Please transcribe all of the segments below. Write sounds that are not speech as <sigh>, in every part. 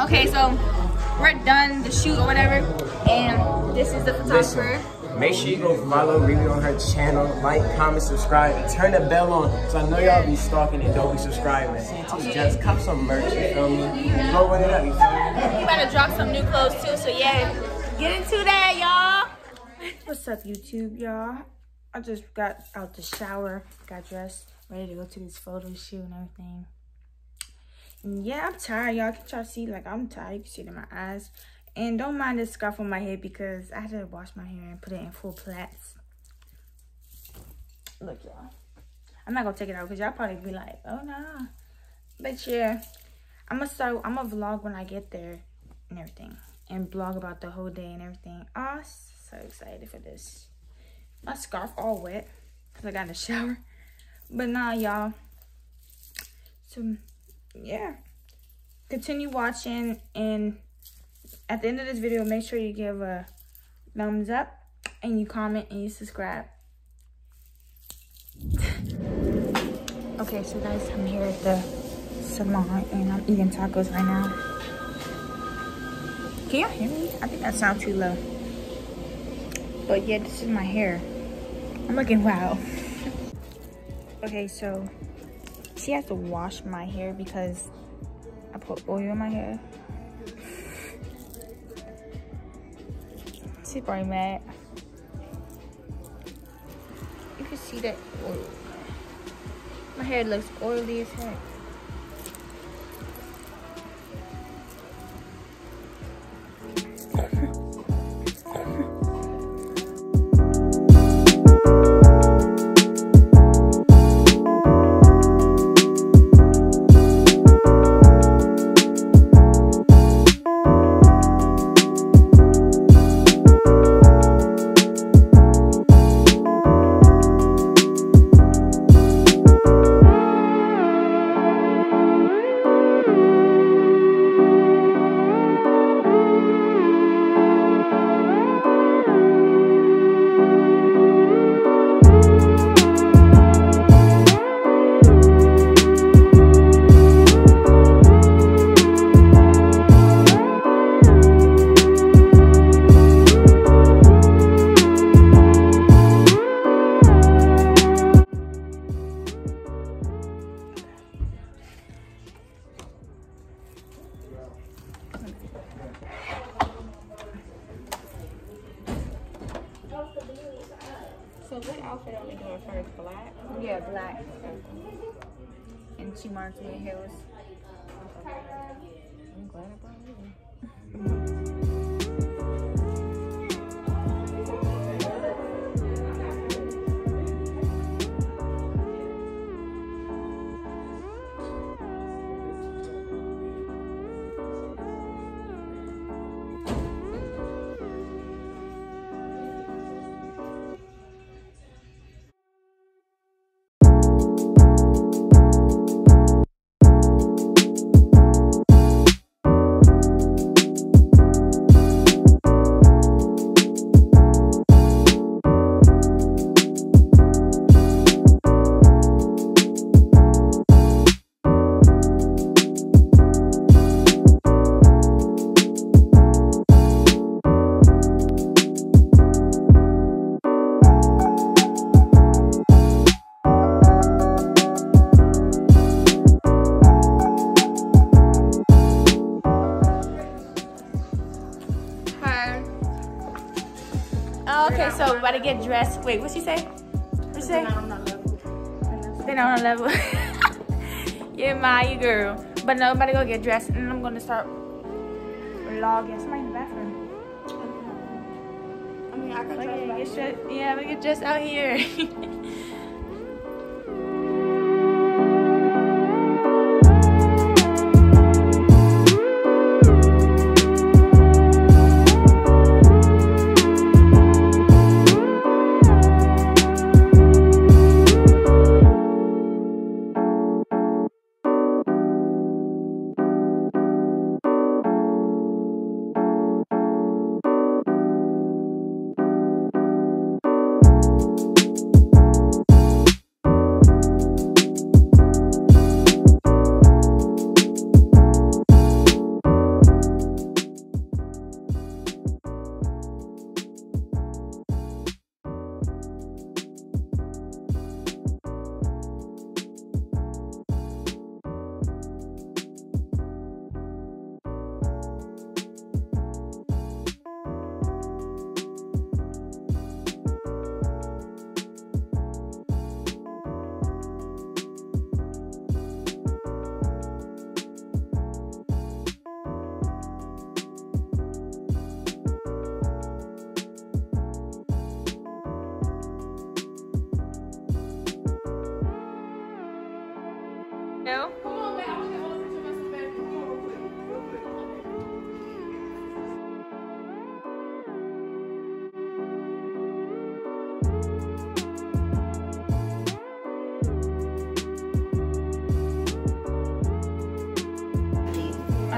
Okay, so we're done the shoot or whatever, and this is the photographer. Listen, make sure you go follow Riri on her channel, like, comment, subscribe, and turn the bell on. So I know y'all be stalking and don't be subscribing. CT just cop some merch, you feel me? Go run it up, you feel me? We better drop some new clothes too, so yeah, get into that, y'all. What's up, YouTube, y'all? I just got out the shower, got dressed, ready to go to this photo shoot and everything. Yeah, I'm tired, y'all. Can y'all see? Like, I'm tired. You can see it in my eyes. And don't mind the scarf on my head because I had to wash my hair and put it in full plaits. Look, y'all. I'm not to take it out because y'all probably be like, oh, no. Nah. But yeah, I'm to start, I'm to vlog when I get there and everything. And blog about the whole day and everything. Oh, so excited for this. My scarf all wet because I got in the <laughs> shower. But nah, y'all. So yeah. Continue watching and at the end of this video make sure you give a thumbs up and you comment and you subscribe. <laughs> Okay so guys i'm here at the salon and i'm eating tacos right now. Can y'all hear me? I think that sounds too low. But yeah this is my hair. I'm looking wow <laughs> okay so she has to wash my hair because I put oil in my hair. She's probably mad. You can see that oil. My hair looks oily as heck. Okay, so we about to get dressed. Wait, what she say? What she say? Then on a level. <laughs> yeah, my girl. But no, I'm about to go get dressed and I'm gonna start vlogging. Somebody in the bathroom. I mean, I can get dressed. Yeah, we get dressed out here. <laughs>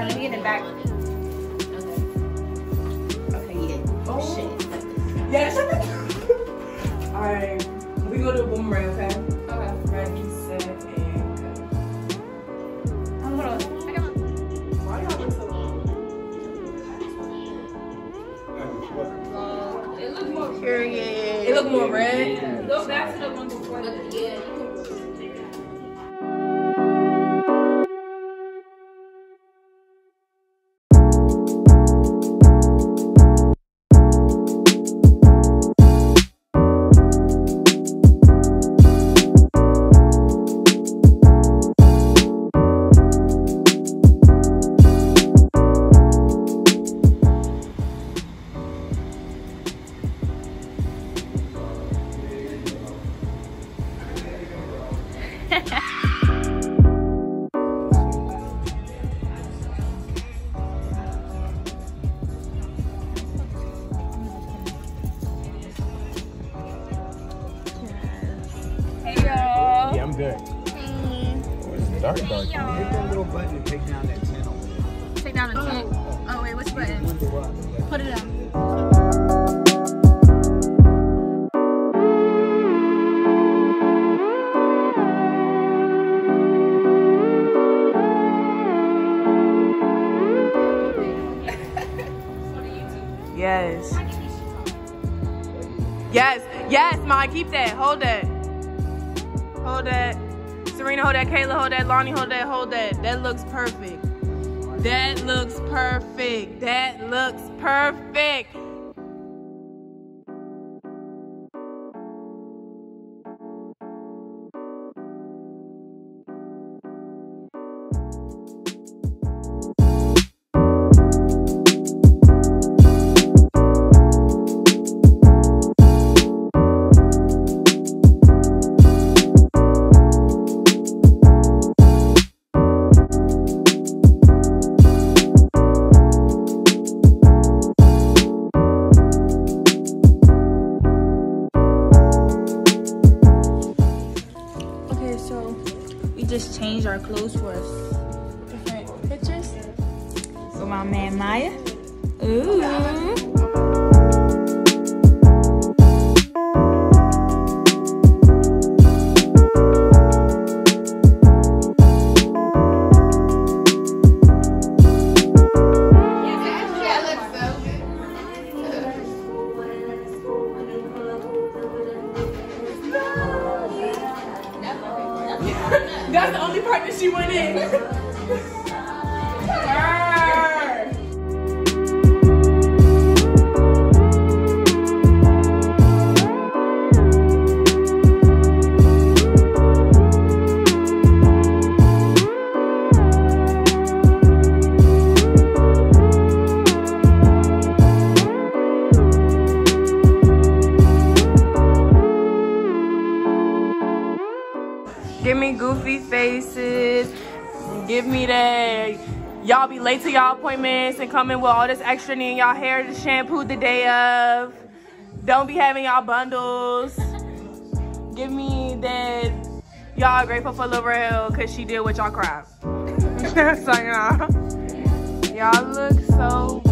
let me get it back. Okay. Okay, yeah. Oh, shit. Yeah, shut the <laughs> Alright. We go to boomerang, okay? More red. Go back to the one before the yeah. Y'all. Yeah, I'm good. Mm-hmm. Dark, dark. Hit that little button to take down that channel. Take down the oh. tent. Oh wait, which button? Put it down. Yes. Yes. Yes, Ma, keep that. Hold that. Hold that. Serena, hold that. Kayla, hold that. Lonnie, hold that. Hold that. That looks perfect. That looks perfect. That looks perfect. So we just changed our clothes for different pictures. So my man Maya. Ooh. Give me that. Y'all be late to y'all appointments and coming with all this extra in y'all hair to shampoo the day of. Don't be having y'all bundles. Give me that. Y'all grateful for Lil Rel because she did what y'all cried. <laughs> so y'all, y'all look so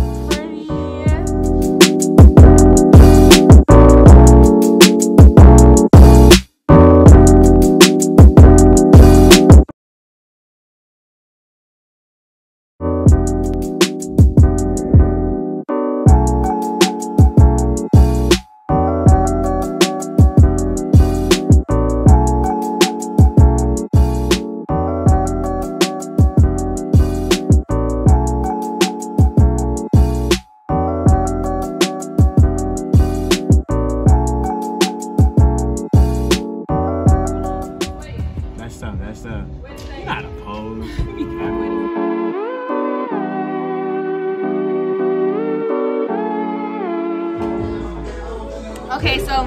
Okay, so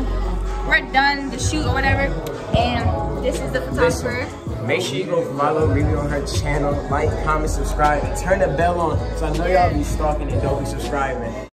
we're done the shoot or whatever, and this is the photographer. Make sure you go follow Riri on her channel, like, comment, subscribe, and turn the bell on so I know y'all be stalking and don't be subscribing.